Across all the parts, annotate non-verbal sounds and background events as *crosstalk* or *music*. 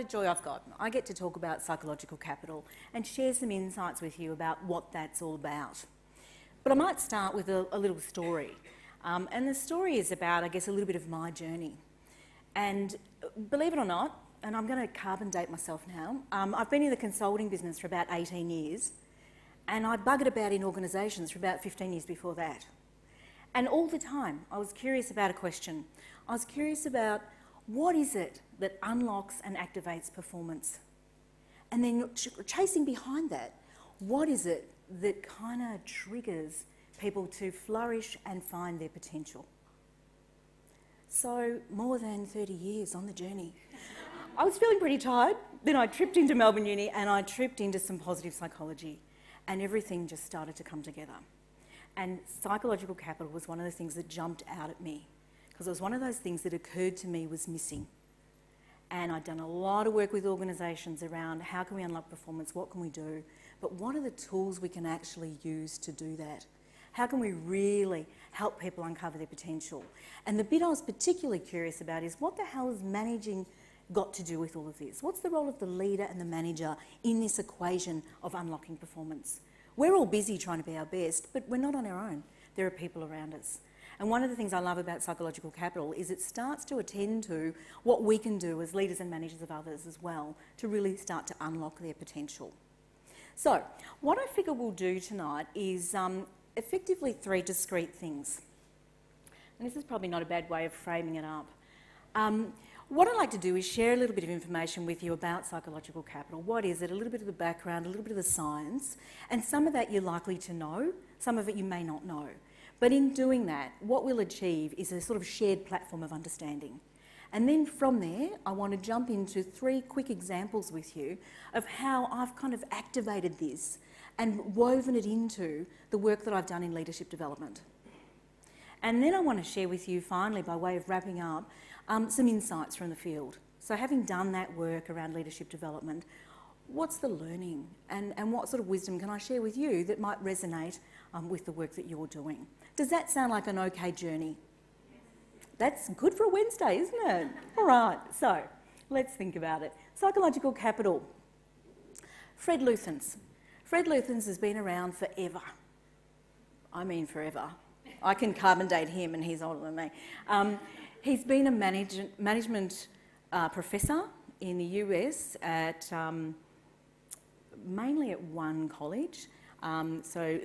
a joy I've got. I get to talk about psychological capital and share some insights with you about what that's all about. But I might start with a, a little story. Um, and the story is about, I guess, a little bit of my journey. And believe it or not, and I'm going to carbon date myself now, um, I've been in the consulting business for about 18 years, and I buggered about in organisations for about 15 years before that. And all the time, I was curious about a question. I was curious about what is it that unlocks and activates performance? And then chasing behind that, what is it that kind of triggers people to flourish and find their potential? So, more than 30 years on the journey. I was feeling pretty tired. Then I tripped into Melbourne Uni and I tripped into some positive psychology, and everything just started to come together. And psychological capital was one of the things that jumped out at me because it was one of those things that occurred to me was missing. And I'd done a lot of work with organisations around how can we unlock performance, what can we do, but what are the tools we can actually use to do that? How can we really help people uncover their potential? And the bit I was particularly curious about is what the hell is managing got to do with all of this? What's the role of the leader and the manager in this equation of unlocking performance? We're all busy trying to be our best, but we're not on our own. There are people around us. And one of the things I love about psychological capital is it starts to attend to what we can do as leaders and managers of others as well to really start to unlock their potential. So, what I figure we'll do tonight is um, effectively three discrete things. And this is probably not a bad way of framing it up. Um, what I'd like to do is share a little bit of information with you about psychological capital. What is it? A little bit of the background, a little bit of the science, and some of that you're likely to know, some of it you may not know. But in doing that, what we'll achieve is a sort of shared platform of understanding. And then from there, I want to jump into three quick examples with you of how I've kind of activated this and woven it into the work that I've done in leadership development. And then I want to share with you, finally, by way of wrapping up, um, some insights from the field. So, having done that work around leadership development, what's the learning and, and what sort of wisdom can I share with you that might resonate um, with the work that you're doing? Does that sound like an okay journey? That's good for a Wednesday, isn't it? All right, so let's think about it. Psychological capital. Fred Luthans. Fred Luthans has been around forever. I mean, forever. I can carbon date him, and he's older than me. Um, he's been a manage management uh, professor in the US at um, mainly at one college um, so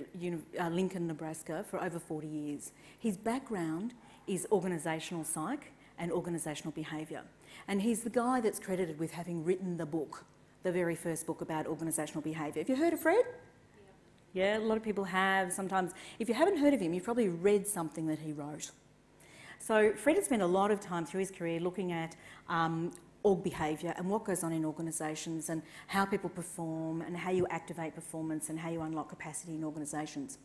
uh, Lincoln, Nebraska, for over 40 years. His background is organisational psych and organisational behaviour. And he's the guy that's credited with having written the book, the very first book about organisational behaviour. Have you heard of Fred? Yeah. yeah, a lot of people have. Sometimes, if you haven't heard of him, you've probably read something that he wrote. So Fred has spent a lot of time through his career looking at um, org behaviour and what goes on in organisations and how people perform and how you activate performance and how you unlock capacity in organisations.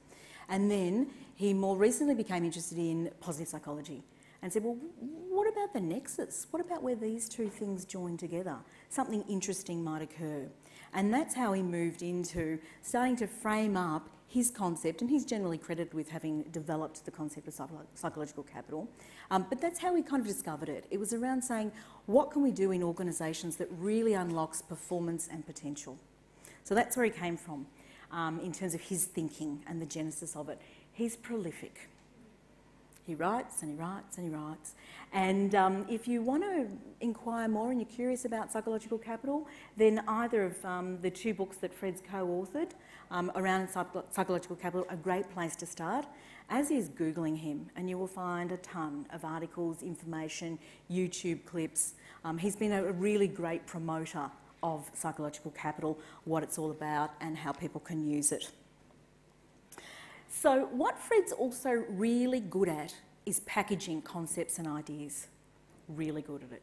And then he more recently became interested in positive psychology and said, well, what about the nexus? What about where these two things join together? Something interesting might occur. And that's how he moved into starting to frame up his concept, and he's generally credited with having developed the concept of psychological capital. Um, but that's how he kind of discovered it. It was around saying, what can we do in organisations that really unlocks performance and potential? So that's where he came from um, in terms of his thinking and the genesis of it. He's prolific. He writes and he writes and he writes. And um, if you want to inquire more and you're curious about psychological capital, then either of um, the two books that Fred's co authored um, around psychological capital are a great place to start, as is Googling him, and you will find a ton of articles, information, YouTube clips. Um, he's been a really great promoter of psychological capital, what it's all about, and how people can use it. So, what Fred's also really good at is packaging concepts and ideas. Really good at it.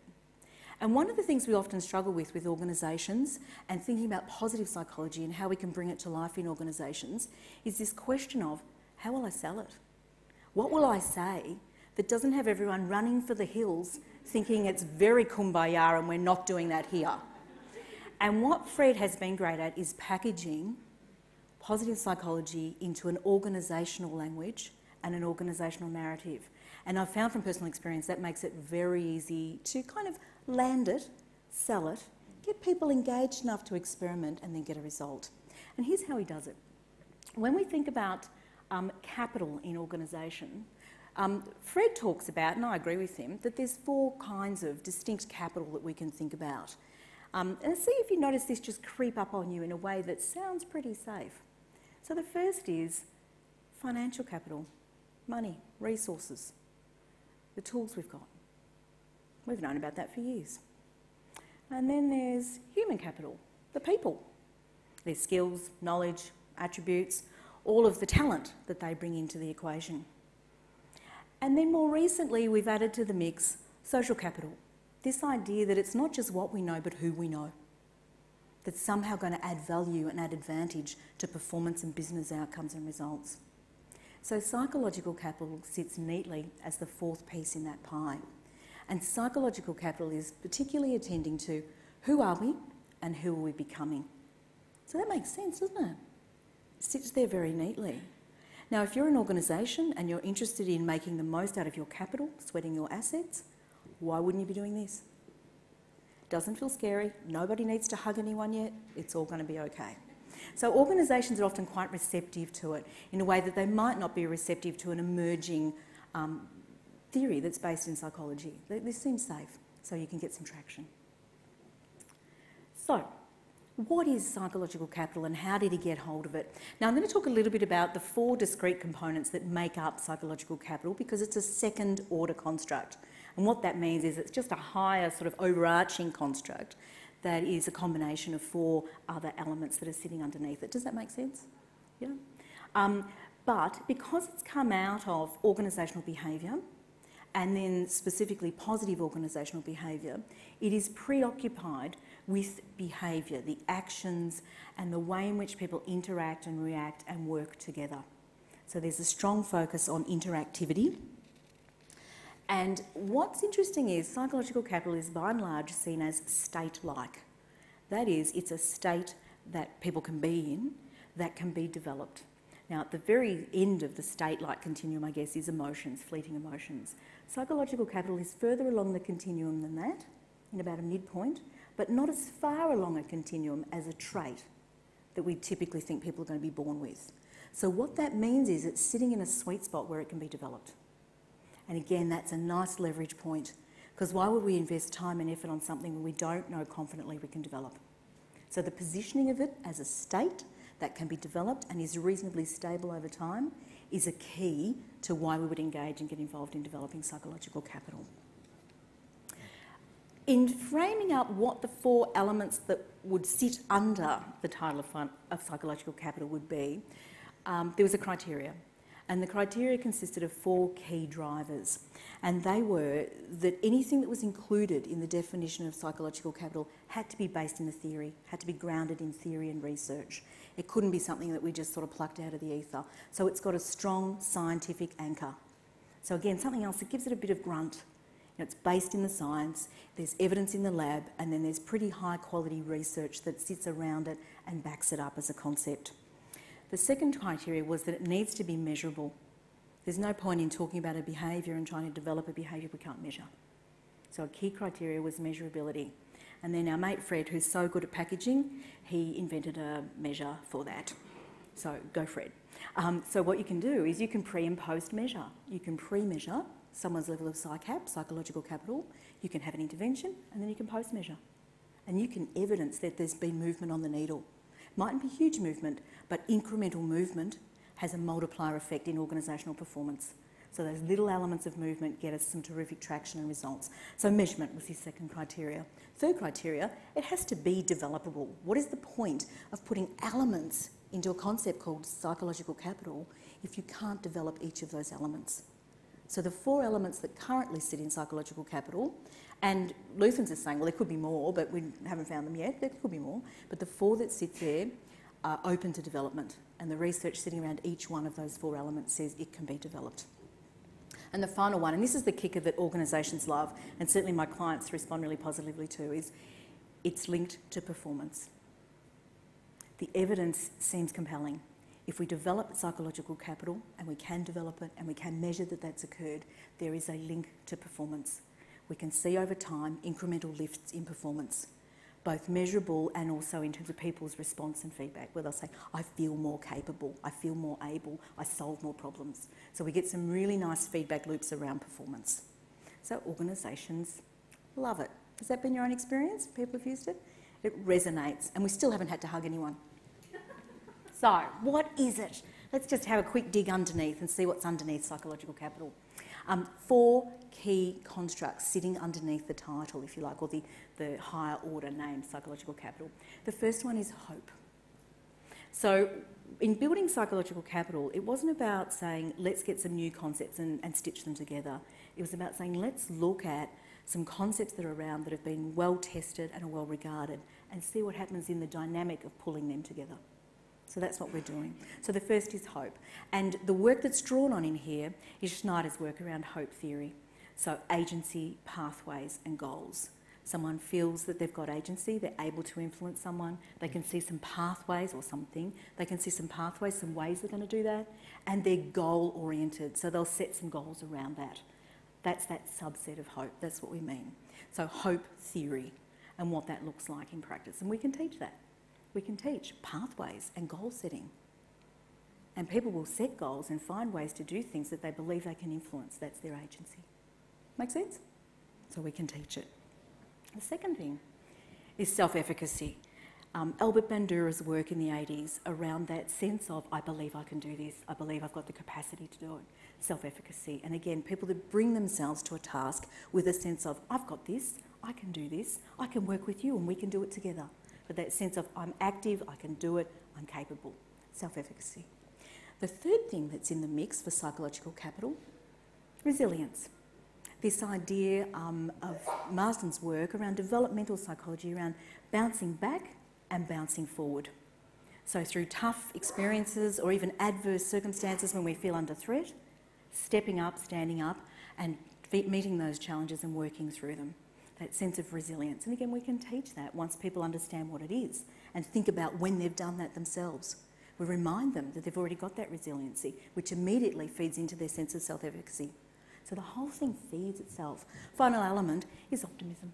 And one of the things we often struggle with with organisations and thinking about positive psychology and how we can bring it to life in organisations is this question of how will I sell it? What will I say that doesn't have everyone running for the hills thinking it's very kumbaya and we're not doing that here? And what Fred has been great at is packaging positive psychology into an organisational language and an organisational narrative. And I've found from personal experience that makes it very easy to kind of land it, sell it, get people engaged enough to experiment and then get a result. And here's how he does it. When we think about um, capital in organisation, um, Fred talks about, and I agree with him, that there's four kinds of distinct capital that we can think about. Um, and see if you notice this just creep up on you in a way that sounds pretty safe. So the first is financial capital, money, resources, the tools we've got. We've known about that for years. And then there's human capital, the people, their skills, knowledge, attributes, all of the talent that they bring into the equation. And then more recently, we've added to the mix social capital, this idea that it's not just what we know, but who we know. That's somehow going to add value and add advantage to performance and business outcomes and results. So, psychological capital sits neatly as the fourth piece in that pie. And psychological capital is particularly attending to who are we and who are we becoming. So that makes sense, doesn't it? It sits there very neatly. Now, if you're an organisation and you're interested in making the most out of your capital, sweating your assets, why wouldn't you be doing this? Doesn't feel scary. Nobody needs to hug anyone yet. It's all going to be okay. So organisations are often quite receptive to it in a way that they might not be receptive to an emerging um, theory that's based in psychology. This seems safe, so you can get some traction. So, what is psychological capital and how did he get hold of it? Now, I'm going to talk a little bit about the four discrete components that make up psychological capital because it's a second order construct. And what that means is it's just a higher sort of overarching construct that is a combination of four other elements that are sitting underneath it. Does that make sense? Yeah. Um, but because it's come out of organisational behaviour, and then specifically positive organisational behaviour, it is preoccupied with behaviour, the actions and the way in which people interact and react and work together. So there's a strong focus on interactivity. And what's interesting is psychological capital is by and large seen as state like. That is, it's a state that people can be in that can be developed. Now, at the very end of the state like continuum, I guess, is emotions, fleeting emotions. Psychological capital is further along the continuum than that, in about a midpoint, but not as far along a continuum as a trait that we typically think people are going to be born with. So, what that means is it's sitting in a sweet spot where it can be developed. And again, that's a nice leverage point because why would we invest time and effort on something when we don't know confidently we can develop? So, the positioning of it as a state that can be developed and is reasonably stable over time is a key to why we would engage and get involved in developing psychological capital. In framing up what the four elements that would sit under the title of, fun, of psychological capital would be, um, there was a criteria. And the criteria consisted of four key drivers. And they were that anything that was included in the definition of psychological capital had to be based in the theory, had to be grounded in theory and research. It couldn't be something that we just sort of plucked out of the ether. So it's got a strong scientific anchor. So again, something else that gives it a bit of grunt. You know, it's based in the science, there's evidence in the lab, and then there's pretty high quality research that sits around it and backs it up as a concept. The second criteria was that it needs to be measurable. There's no point in talking about a behaviour and trying to develop a behaviour we can't measure. So a key criteria was measurability. And then our mate Fred, who's so good at packaging, he invented a measure for that. So go Fred. Um, so what you can do is you can pre and post measure. You can pre-measure someone's level of PsyCap, psychological capital. You can have an intervention, and then you can post measure. And you can evidence that there's been movement on the needle. Mightn't be huge movement, but incremental movement has a multiplier effect in organisational performance. So those little elements of movement get us some terrific traction and results. So measurement was his second criteria. Third criteria, it has to be developable. What is the point of putting elements into a concept called psychological capital if you can't develop each of those elements? So the four elements that currently sit in psychological capital, and Luthans are saying, well, there could be more, but we haven't found them yet. There could be more. But the four that sit there are open to development, and the research sitting around each one of those four elements says it can be developed. And the final one, and this is the kicker that organisations love, and certainly my clients respond really positively to, is it's linked to performance. The evidence seems compelling. If we develop psychological capital, and we can develop it, and we can measure that that's occurred, there is a link to performance. We can see over time incremental lifts in performance. both measurable and also in terms of people's response and feedback, where they'll say, I feel more capable, I feel more able, I solve more problems. So we get some really nice feedback loops around performance. So organisations love it. Has that been your own experience? People have used it? It resonates, and we still haven't had to hug anyone. *laughs* so, what is it? Let's just have a quick dig underneath and see what's underneath psychological capital. Um, four key constructs sitting underneath the title, if you like, or the, the higher order name, psychological capital. The first one is hope. So, in building psychological capital, it wasn't about saying, let's get some new concepts and, and stitch them together. It was about saying, let's look at some concepts that are around that have been well tested and are well regarded and see what happens in the dynamic of pulling them together. So that's what we're doing. So the first is hope. And the work that's drawn on in here is Snyder's work around hope theory. So agency, pathways, and goals. Someone feels that they've got agency, they're able to influence someone, they can see some pathways or something, they can see some pathways, some ways they're going to do that, and they're goal oriented, so they'll set some goals around that. That's that subset of hope, that's what we mean. So, hope theory and what that looks like in practice, and we can teach that. We can teach pathways and goal setting. And people will set goals and find ways to do things that they believe they can influence. That's their agency. Make sense? So we can teach it. The second thing is self efficacy. Um, Albert Bandura's work in the 80s around that sense of, I believe I can do this, I believe I've got the capacity to do it, self efficacy. And again, people that bring themselves to a task with a sense of, I've got this, I can do this, I can work with you and we can do it together. But that sense of, I'm active, I can do it, I'm capable, self efficacy. The third thing that's in the mix for psychological capital resilience this idea um, of Masten's work around developmental psychology, around bouncing back and bouncing forward. So, through tough experiences or even adverse circumstances when we feel under threat, stepping up, standing up, and meeting those challenges and working through them. That sense of resilience. And again, we can teach that once people understand what it is and think about when they've done that themselves. We remind them that they've already got that resiliency, which immediately feeds into their sense of self efficacy. So the whole thing feeds itself. Final element is optimism.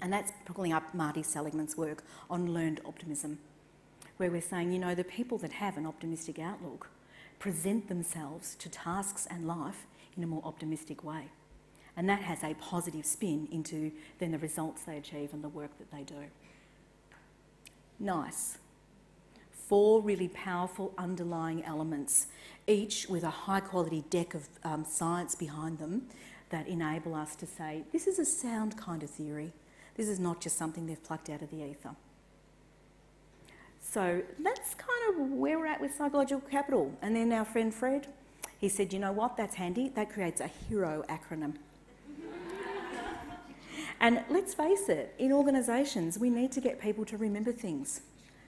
And that's pulling up Marty Seligman's work on learned optimism, where we're saying, you know, the people that have an optimistic outlook present themselves to tasks and life in a more optimistic way. And that has a positive spin into then the results they achieve and the work that they do. Nice. Four really powerful underlying elements each with a high quality deck of um, science behind them that enable us to say, this is a sound kind of theory. This is not just something they've plucked out of the ether. So that's kind of where we're at with psychological capital. And then our friend Fred, he said, you know what, that's handy. That creates a HERO acronym. And let's face it, in organisations, we need to get people to remember things.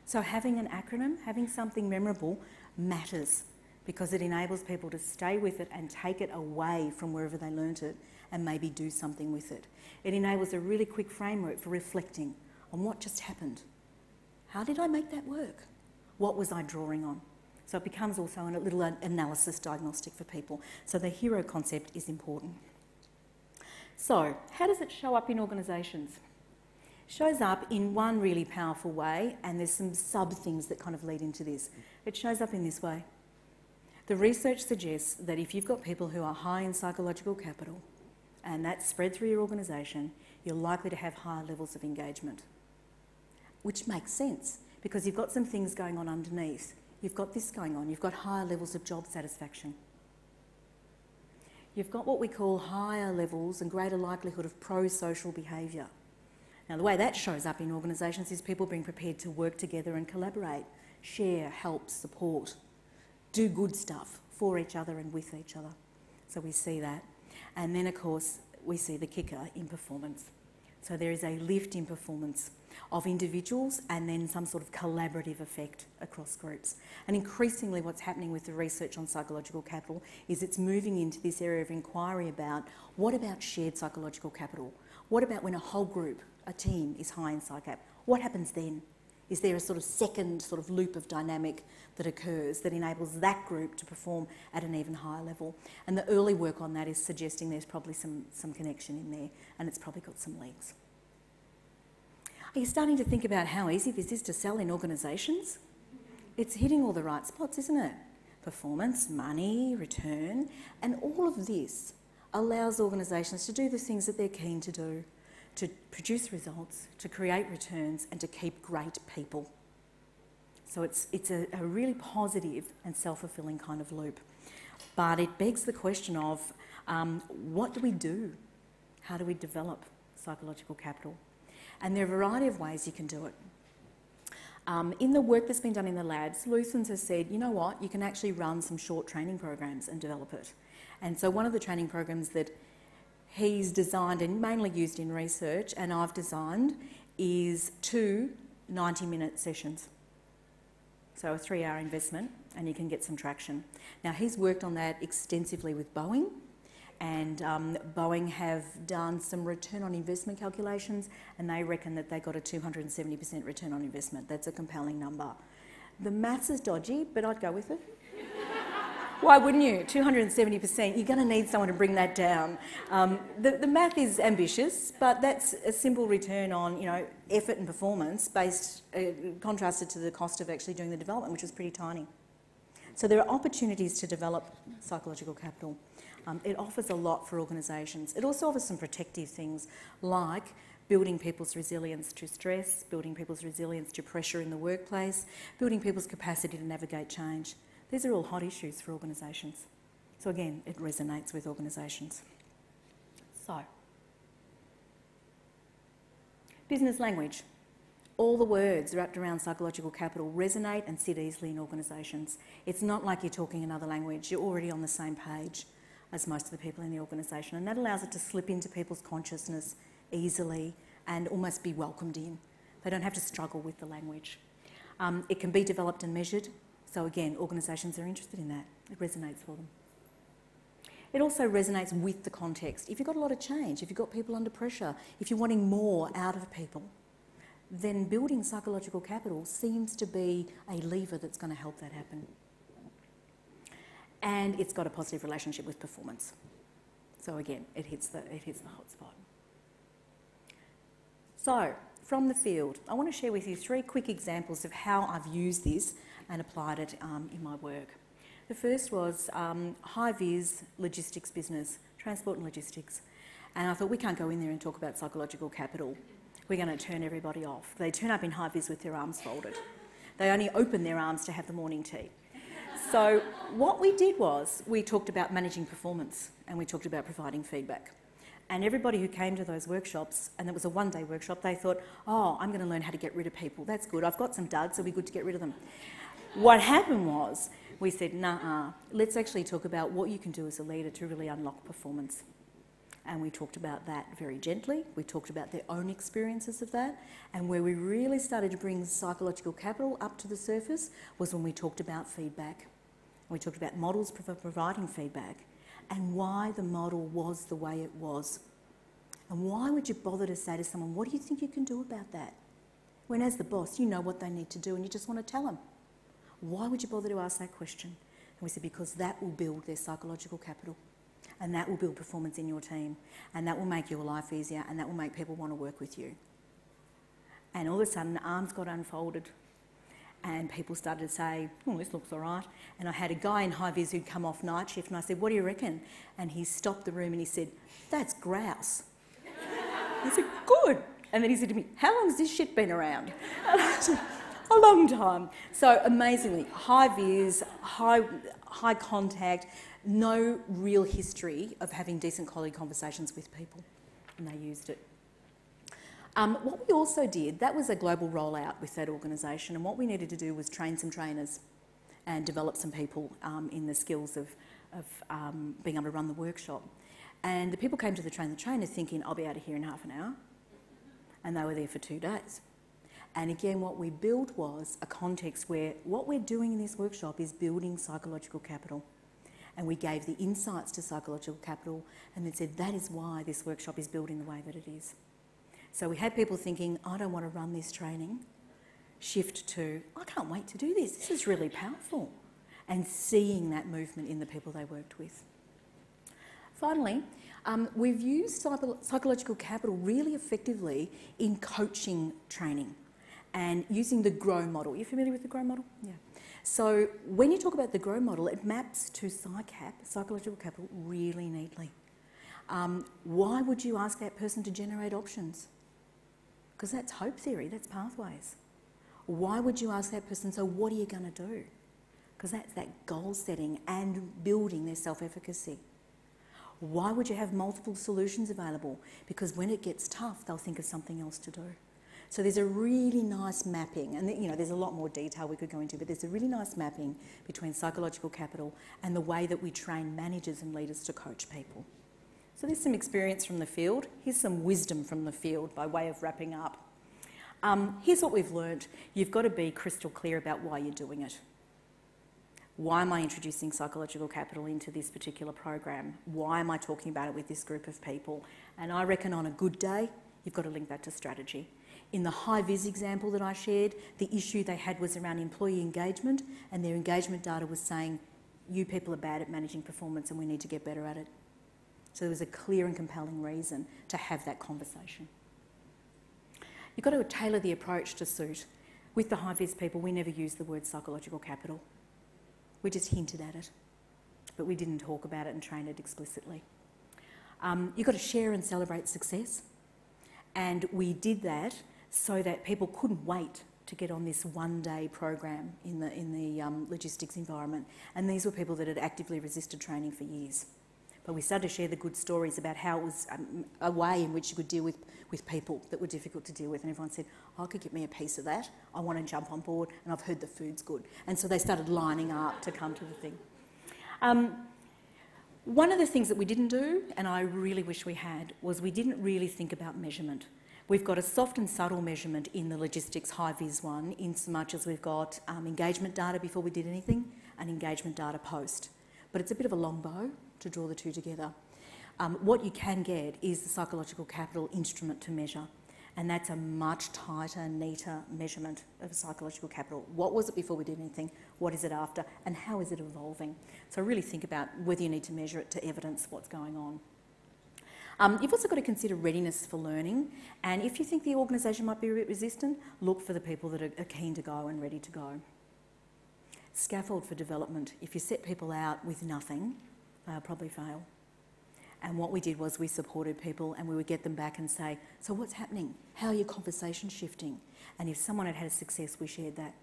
So having an acronym, having something memorable, matters because it enables people to stay with it and take it away from wherever they learnt it and maybe do something with it. It enables a really quick framework for reflecting on what just happened. How did I make that work? What was I drawing on? So it becomes also a little analysis diagnostic for people. So the hero concept is important. So, how does it show up in organisations? Shows up in one really powerful way, and there's some sub things that kind of lead into this. It shows up in this way. The research suggests that if you've got people who are high in psychological capital and that's spread through your organisation, you're likely to have higher levels of engagement. Which makes sense because you've got some things going on underneath. You've got this going on, you've got higher levels of job satisfaction. You've got what we call higher levels and greater likelihood of pro social behaviour. Now, the way that shows up in organisations is people being prepared to work together and collaborate, share, help, support do good stuff for each other and with each other. So we see that. And then, of course, we see the kicker in performance. So there is a lift in performance of individuals and then some sort of collaborative effect across groups. And increasingly, what's happening with the research on psychological capital is it's moving into this area of inquiry about what about shared psychological capital? What about when a whole group, a team, is high in PsyCap? What happens then? Is there a sort of second sort of loop of dynamic that occurs that enables that group to perform at an even higher level? And the early work on that is suggesting there's probably some, some connection in there and it's probably got some legs. Are you starting to think about how easy this is to sell in organisations? It's hitting all the right spots, isn't it? Performance, money, return, and all of this allows organisations to do the things that they're keen to do to produce results, to create returns, and to keep great people. So it's, it's a, a really positive and self fulfilling kind of loop. But it begs the question of um, what do we do? How do we develop psychological capital? And there are a variety of ways you can do it. Um, in the work that's been done in the labs, Luthans has said, you know what, you can actually run some short training programs and develop it. And so one of the training programs that he's designed and mainly used in research, and I've designed, is two 90 minute sessions. So a three hour investment, and you can get some traction. Now, he's worked on that extensively with Boeing, and um, Boeing have done some return on investment calculations, and they reckon that they got a 270% return on investment. That's a compelling number. The maths is dodgy, but I'd go with it. *laughs* Why wouldn't you? 270%, you're going to need someone to bring that down. Um, the, the math is ambitious, but that's a simple return on you know, effort and performance based, uh, contrasted to the cost of actually doing the development, which was pretty tiny. So there are opportunities to develop psychological capital. Um, it offers a lot for organisations. It also offers some protective things like building people's resilience to stress, building people's resilience to pressure in the workplace, building people's capacity to navigate change. These are all hot issues for organisations. So again, it resonates with organisations. So, business language. All the words wrapped around psychological capital resonate and sit easily in organisations. It's not like you're talking another language, you're already on the same page as most of the people in the organisation, and that allows it to slip into people's consciousness easily and almost be welcomed in. They don't have to struggle with the language. Um, it can be developed and measured. So again, organisations are interested in that. It resonates for them. It also resonates with the context. If you've got a lot of change, if you've got people under pressure, if you're wanting more out of people, then building psychological capital seems to be a lever that's going to help that happen. And it's got a positive relationship with performance. So again, it hits the, it hits the hot spot. So, from the field, I want to share with you three quick examples of how I've used this and applied it um, in my work. The first was um, high vis logistics business, transport and logistics. And I thought, we can't go in there and talk about psychological capital. We're going to turn everybody off. They turn up in high vis with their arms folded. They only open their arms to have the morning tea. So, what we did was we talked about managing performance and we talked about providing feedback. And everybody who came to those workshops, and it was a one day workshop, they thought, oh, I'm going to learn how to get rid of people. That's good. I've got some duds, it'll be good to get rid of them. What happened was we said, nah, let's actually talk about what you can do as a leader to really unlock performance. And we talked about that very gently. We talked about their own experiences of that. And where we really started to bring psychological capital up to the surface was when we talked about feedback. We talked about models providing feedback and why the model was the way it was. And why would you bother to say to someone, What do you think you can do about that? When, as the boss, you know what they need to do and you just want to tell them. Why would you bother to ask that question? And we said, because that will build their psychological capital and that will build performance in your team and that will make your life easier and that will make people want to work with you. And all of a sudden, arms got unfolded and people started to say, oh, this looks all right. And I had a guy in high vis who'd come off night shift and I said, what do you reckon? And he stopped the room and he said, that's grouse. *laughs* he said, good. And then he said to me, how long has this shit been around? *laughs* a long time. So amazingly, high views, high, high contact, no real history of having decent quality conversations with people, and they used it. Um, what we also did, that was a global rollout with that organisation, and what we needed to do was train some trainers and develop some people um, in the skills of, of um, being able to run the workshop. And the people came to the train the trainer thinking, I'll be out of here in half an hour. And they were there for two days. And again, what we built was a context where what we're doing in this workshop is building psychological capital. And we gave the insights to psychological capital and then said that is why this workshop is building the way that it is. So we had people thinking, I don't want to run this training, shift to, I can't wait to do this, this is really powerful. And seeing that movement in the people they worked with. finally, um, we've used psychological capital really effectively in coaching training and using the GROW model. You familiar with the GROW model? Yeah. So when you talk about the GROW model, it maps to PsyCap, psychological capital, really neatly. Um, why would you ask that person to generate options? Because that's hope theory, that's pathways. Why would you ask that person, so what are you going to do? Because that's that goal setting and building their self efficacy. Why would you have multiple solutions available? Because when it gets tough, they'll think of something else to do. So there's a really nice mapping, and you know, there's a lot more detail we could go into, but there's a really nice mapping between psychological capital and the way that we train managers and leaders to coach people. So there's some experience from the field. Here's some wisdom from the field by way of wrapping up. Um, here's what we've learned. You've got to be crystal clear about why you're doing it. Why am I introducing psychological capital into this particular program? Why am I talking about it with this group of people? And I reckon on a good day, you've got to link that to strategy. In the high vis example that I shared, the issue they had was around employee engagement, and their engagement data was saying, you people are bad at managing performance and we need to get better at it. So there was a clear and compelling reason to have that conversation. You've got to tailor the approach to suit. With the high vis people, we never used the word psychological capital. We just hinted at it, but we didn't talk about it and train it explicitly. Um, you've got to share and celebrate success. And we did that so that people couldn't wait to get on this one day program in the, in the um, logistics environment. And these were people that had actively resisted training for years. But we started to share the good stories about how it was um, a way in which you could deal with, with people that were difficult to deal with. And everyone said, oh, I could get me a piece of that. I want to jump on board, and I've heard the food's good. And so they started lining up to come to the thing. Um, one of the things that we didn't do, and I really wish we had, was we didn't really think about measurement. We've got a soft and subtle measurement in the logistics high-vis one, in so much as we've got um, engagement data before we did anything and engagement data post. But it's a bit of a long bow to draw the two together. Um, what you can get is the psychological capital instrument to measure, and that's a much tighter, neater measurement of psychological capital. What was it before we did anything? What is it after? And how is it evolving? So really think about whether you need to measure it to evidence what's going on. Um, you've also got to consider readiness for learning, and if you think the organisation might be a bit resistant, look for the people that are, keen to go and ready to go. Scaffold for development. If you set people out with nothing, they'll probably fail. And what we did was we supported people and we would get them back and say, So what's happening? How are your conversations shifting? And if someone had had a success, we shared that.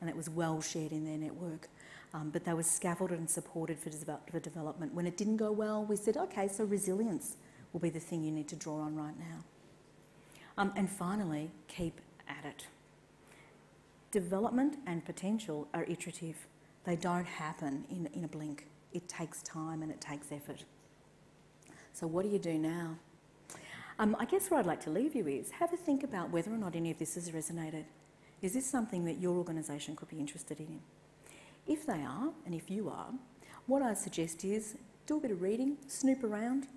And it was well shared in their network. Um, but they were scaffolded and supported for, for development. When it didn't go well, we said, Okay, so resilience will be the thing you need to draw on right now. Um, and finally, keep at it. Development and potential are iterative. They don't happen in, in a blink. It takes time and it takes effort. So what do you do now? Um, I guess where I'd like to leave you is have a think about whether or not any of this has resonated. Is this something that your organisation could be interested in? If they are, and if you are, what I'd suggest is do a bit of reading, snoop around,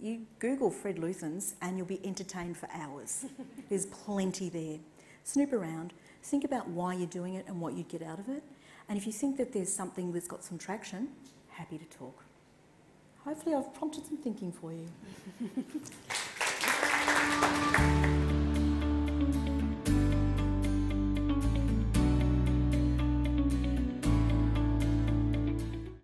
you Google Fred Luthans and you'll be entertained for hours. *laughs* There's plenty there. Snoop around, think about why you're doing it and what you'd get out of it. And if you think that there's something that's got some traction, happy to talk. Hopefully, I've prompted some thinking for you. *laughs*